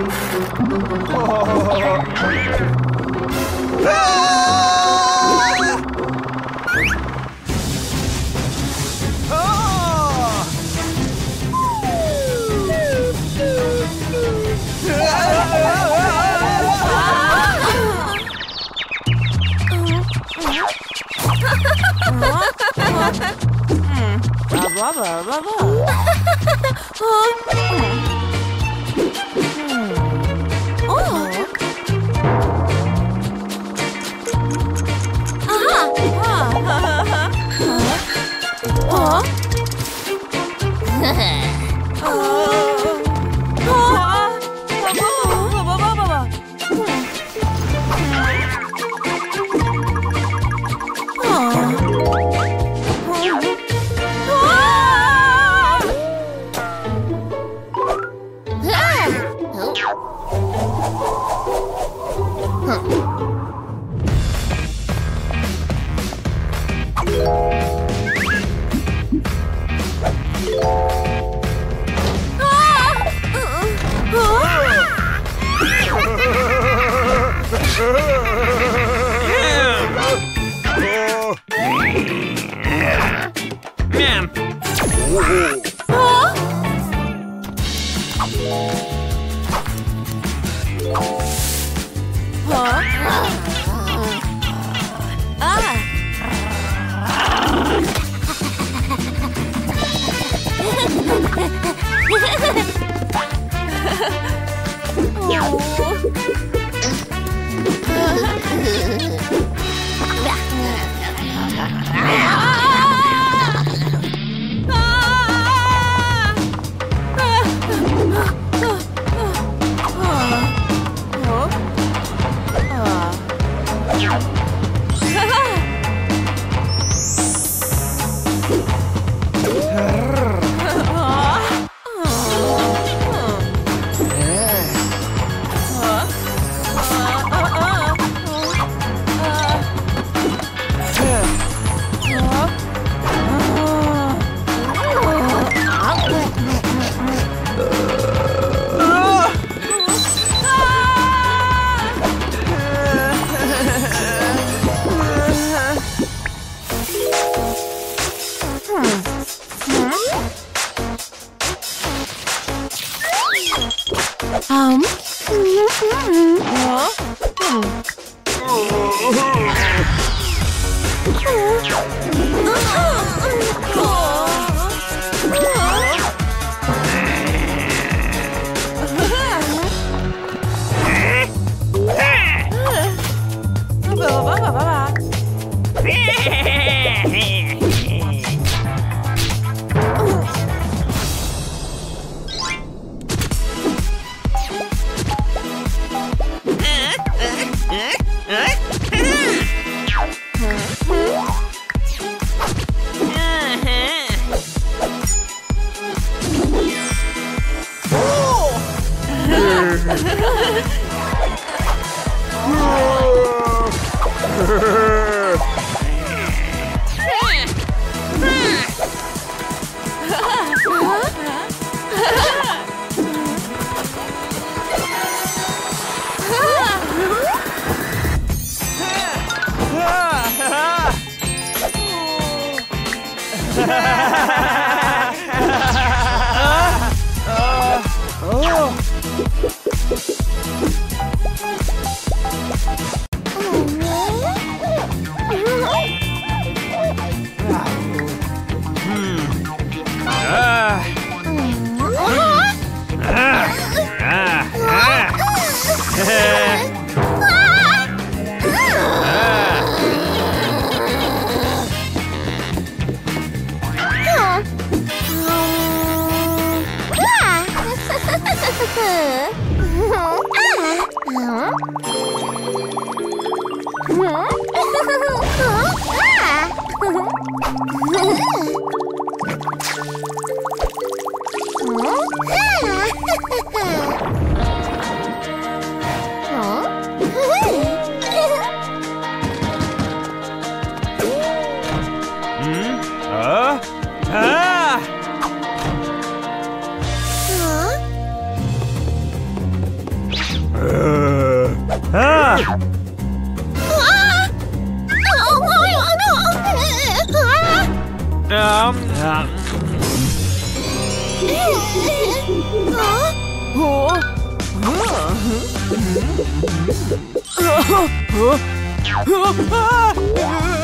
음, 아, 봐봐, 봐봐. Um. Huh?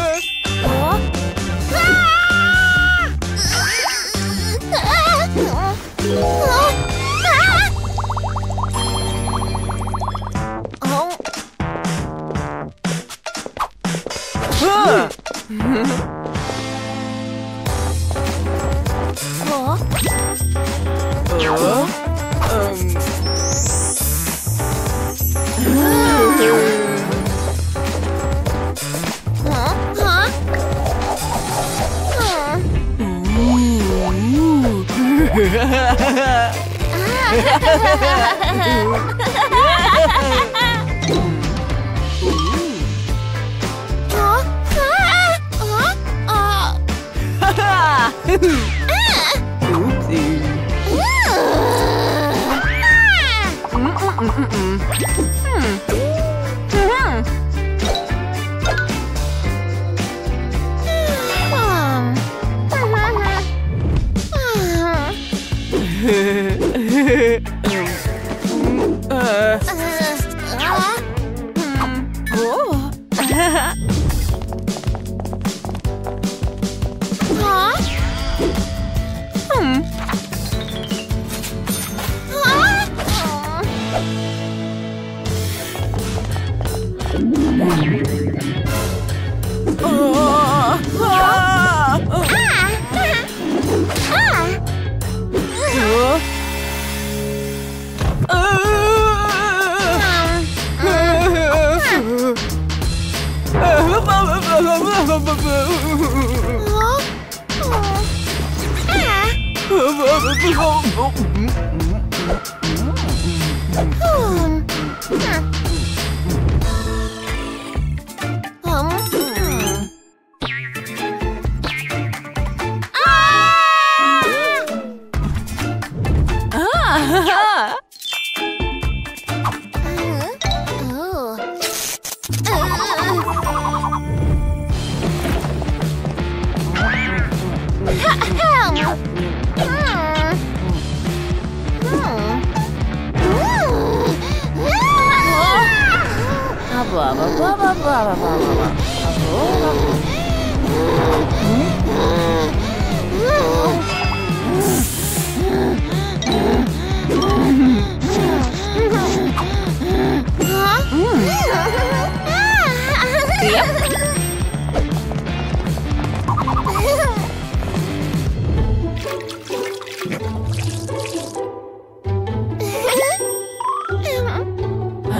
놓.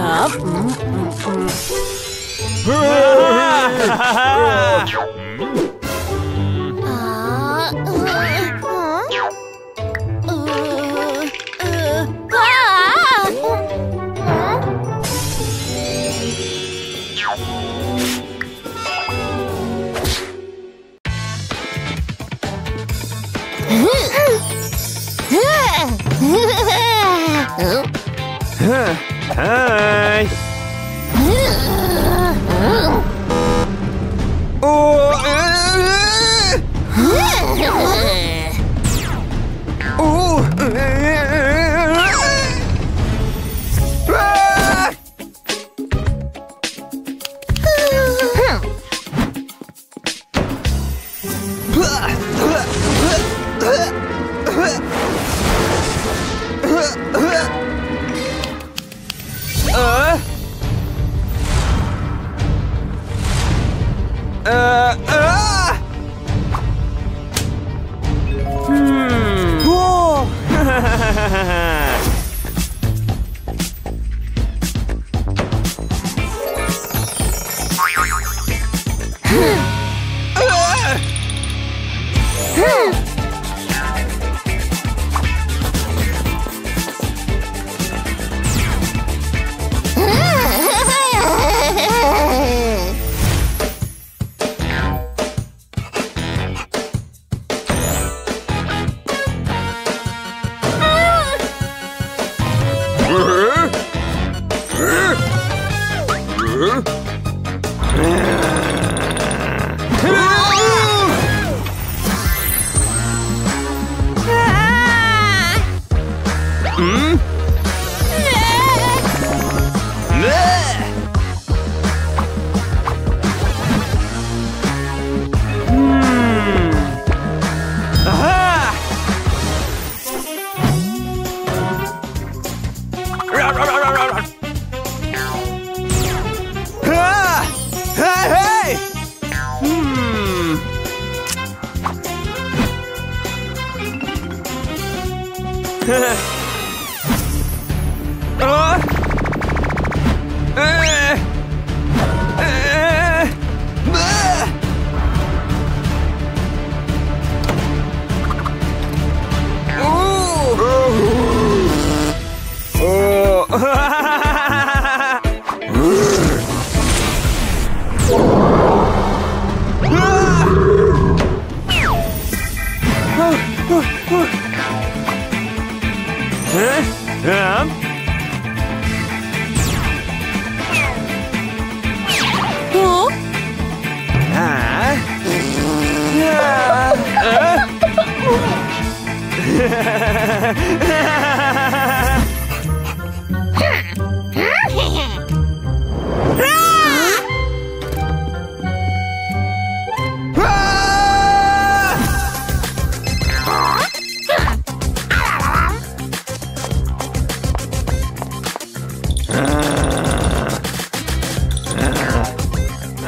음, 음, 음. 음. 음. Hi.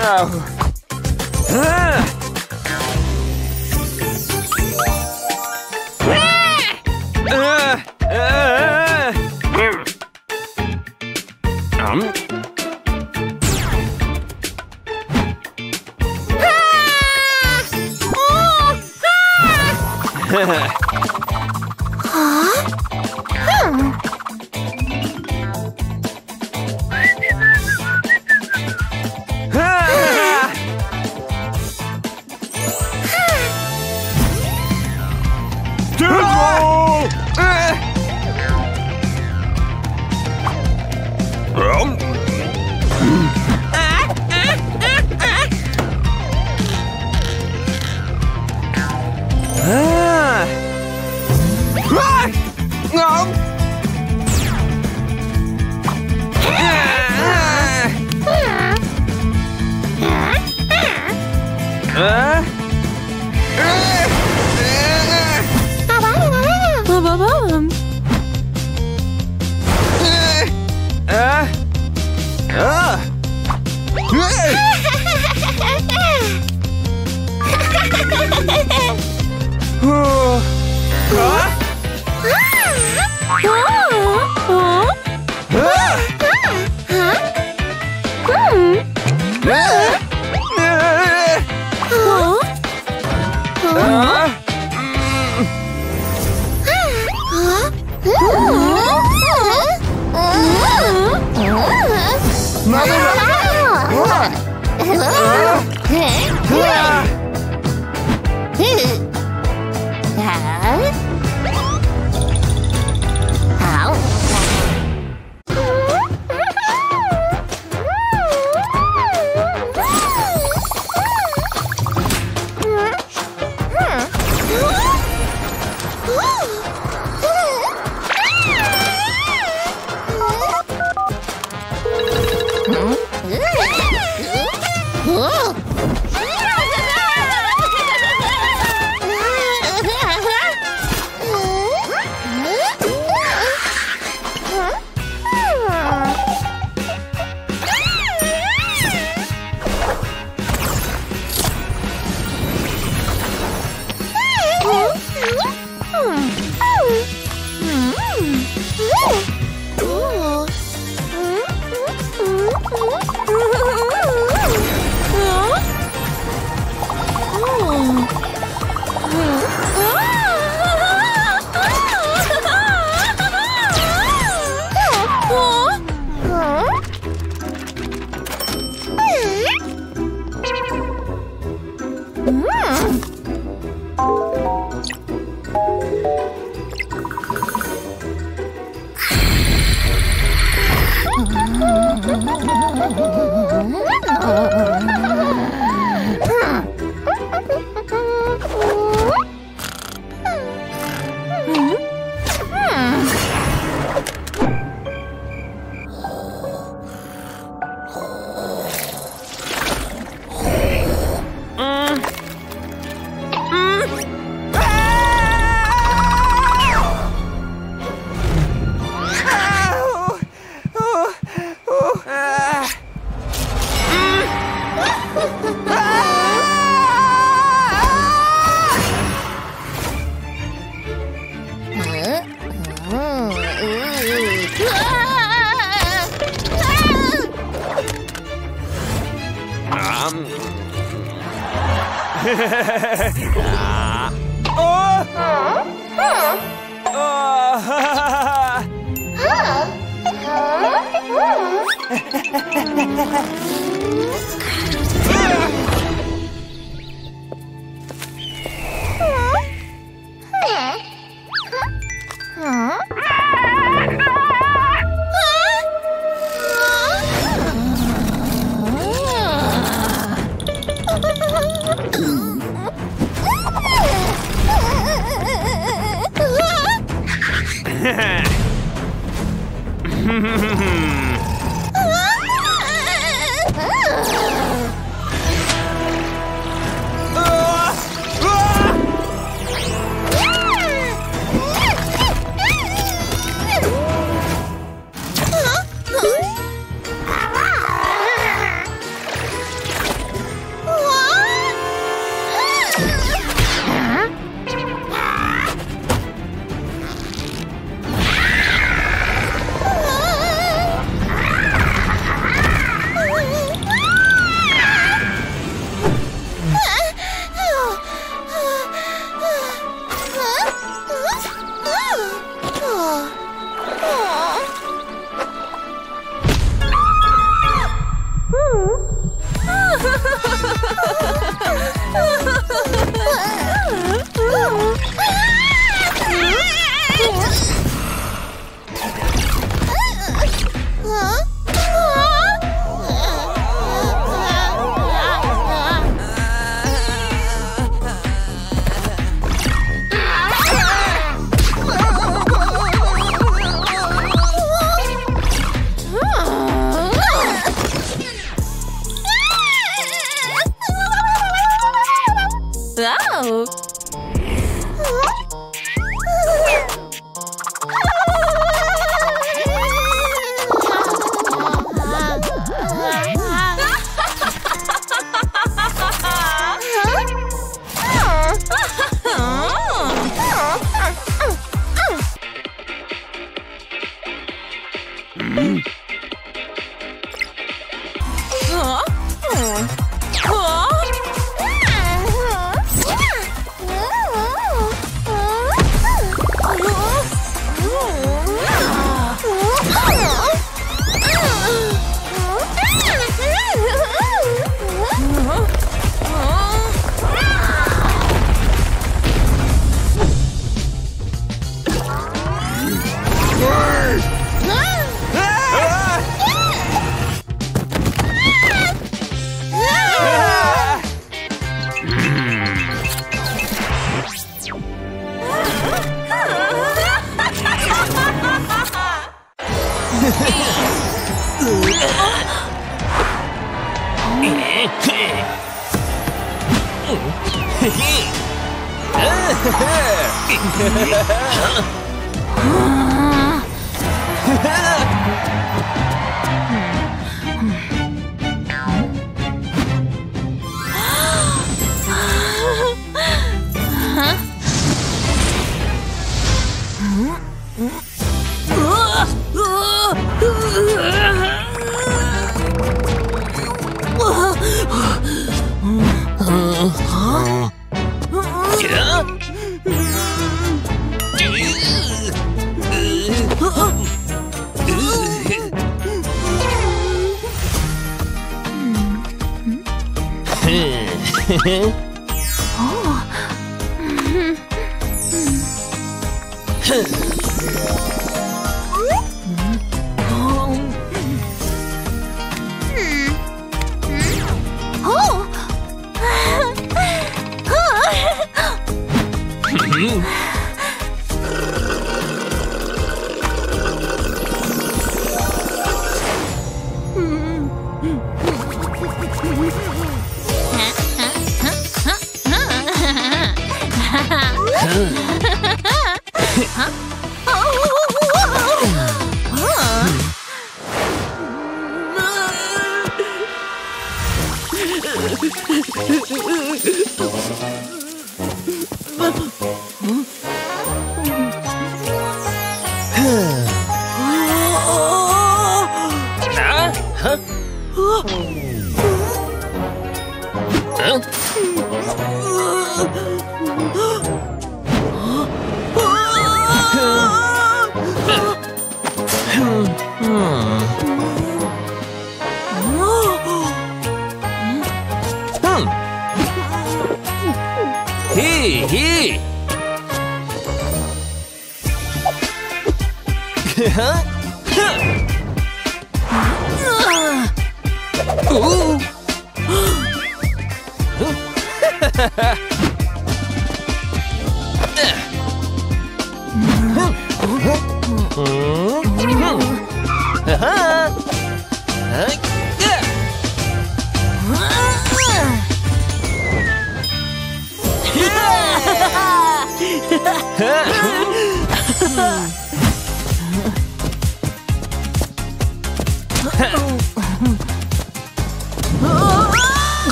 Oh. Ah!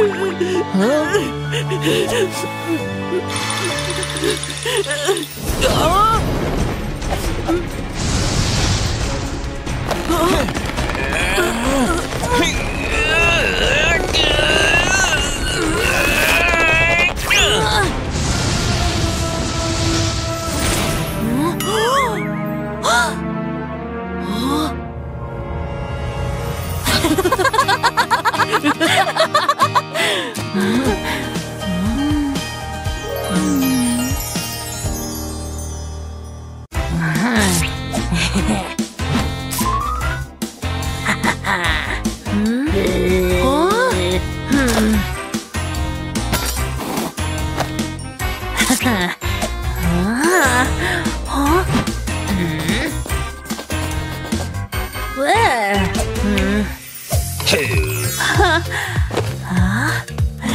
啊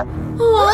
啊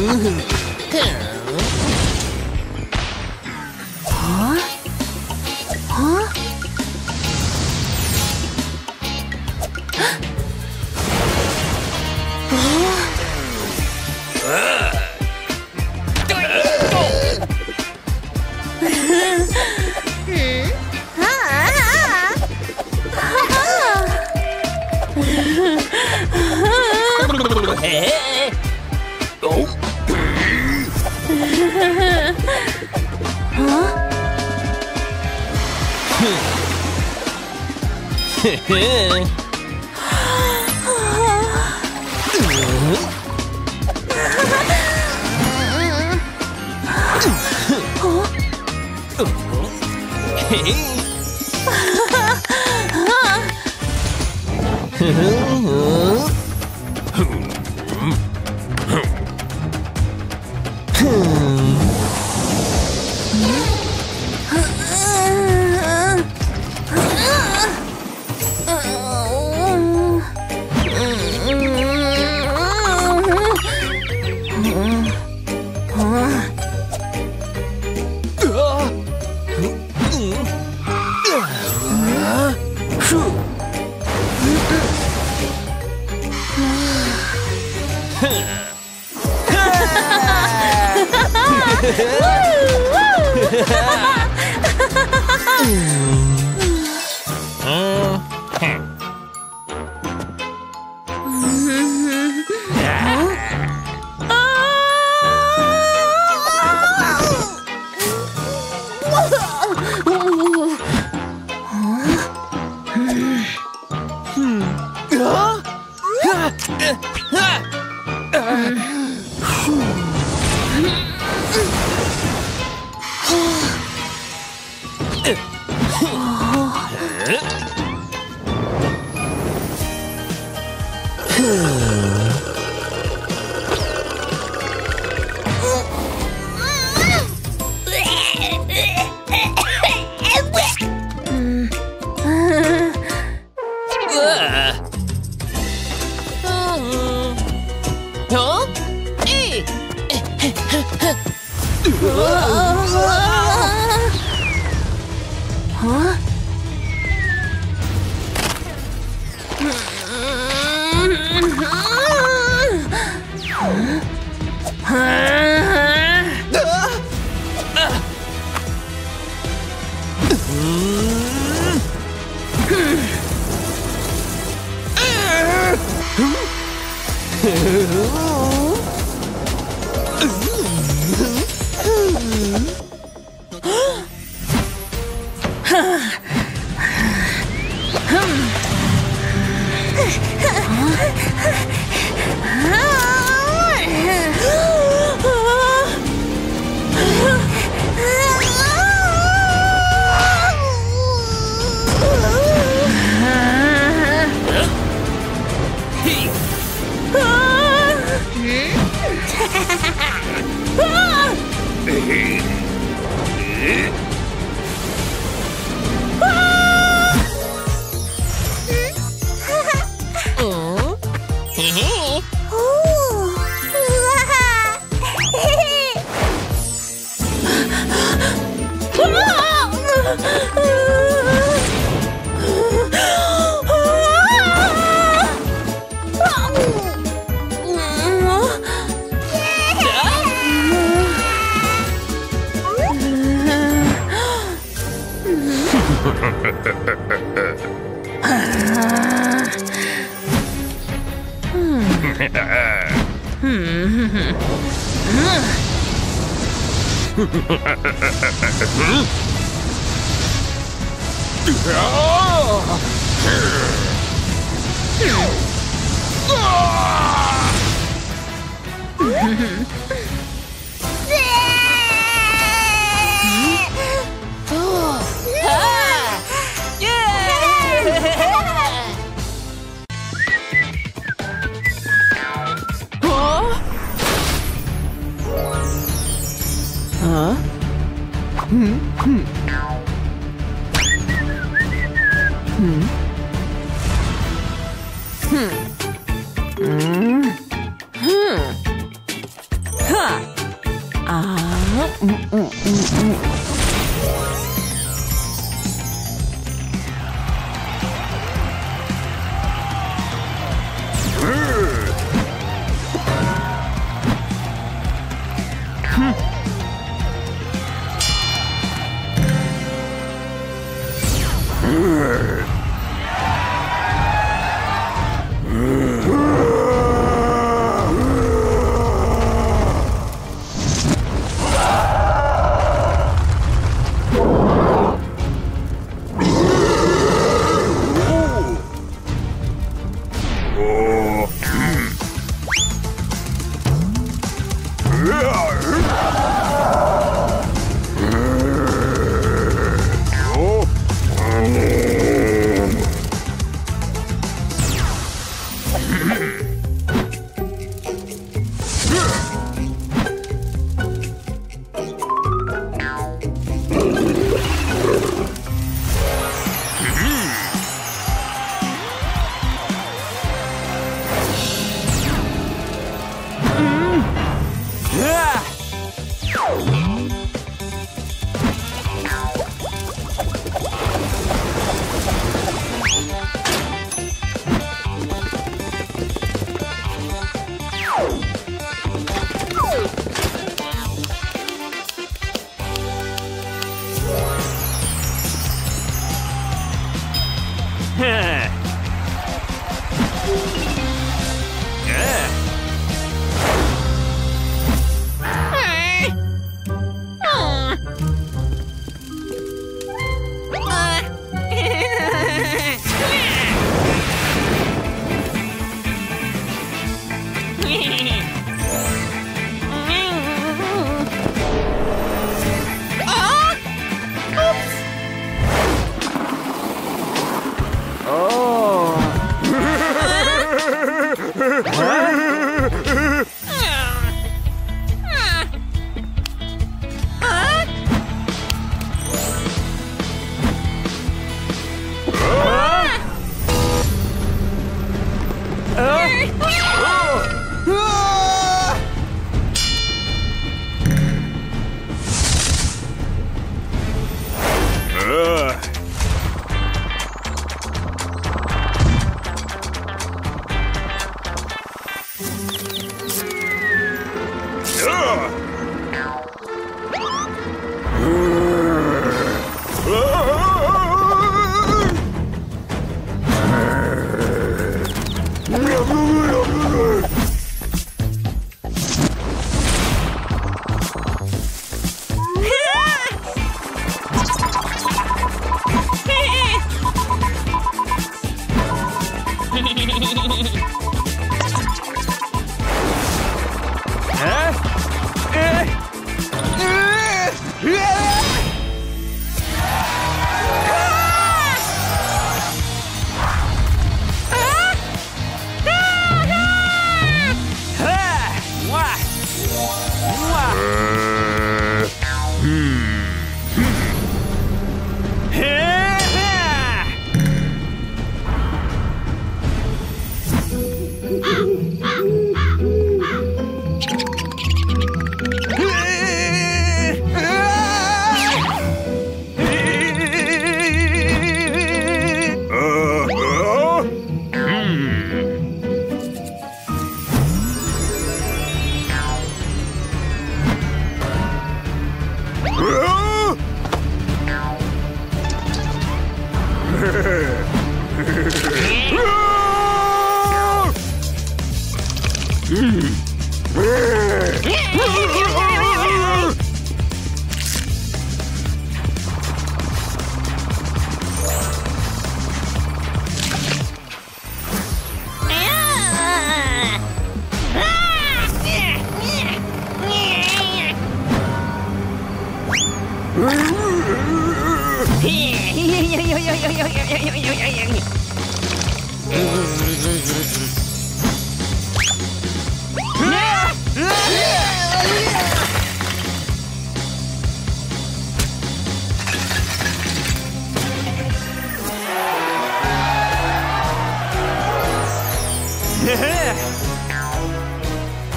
Mm-hmm.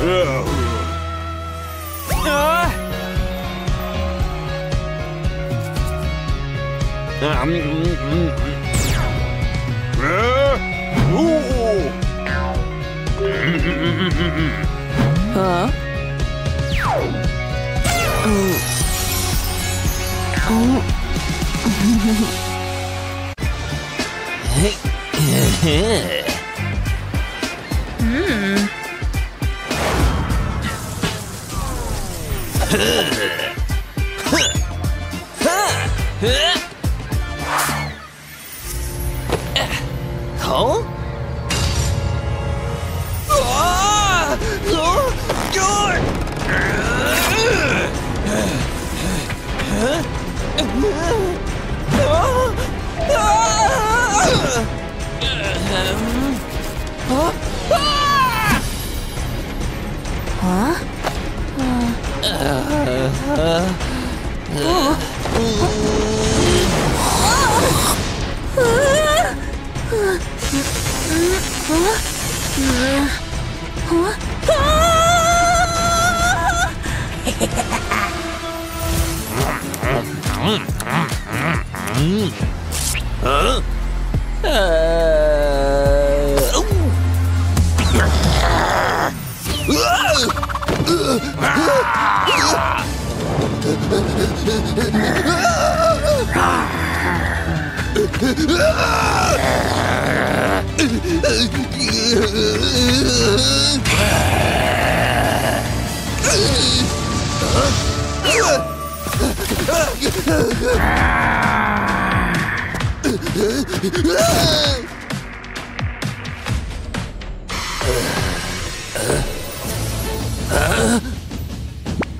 Huh? Huh?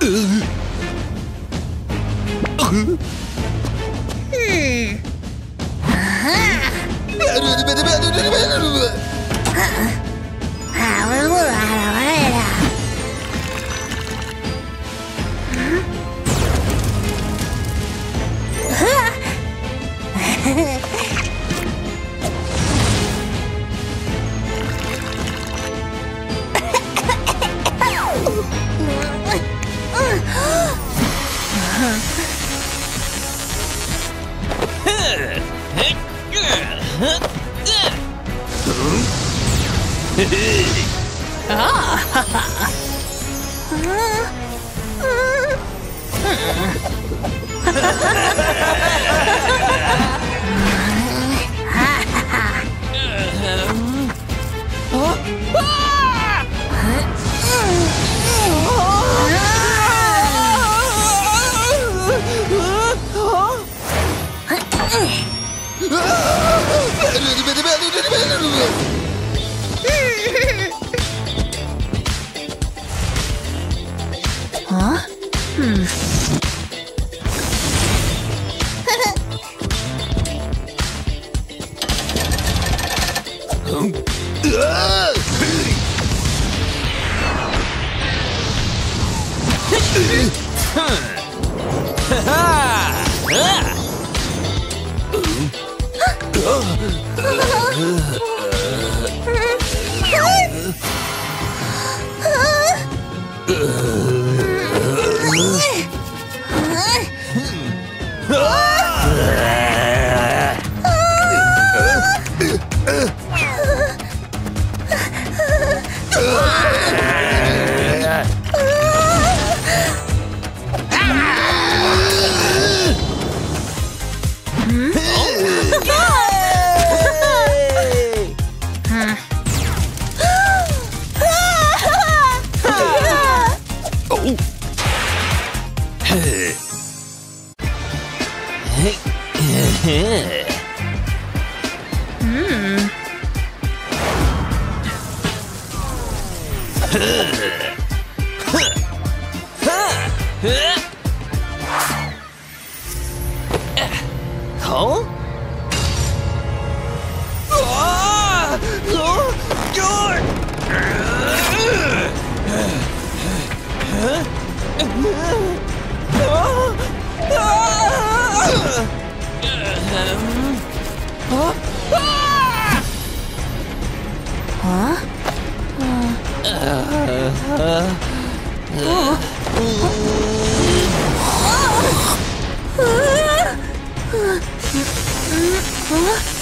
Ugh! Huh? Huh?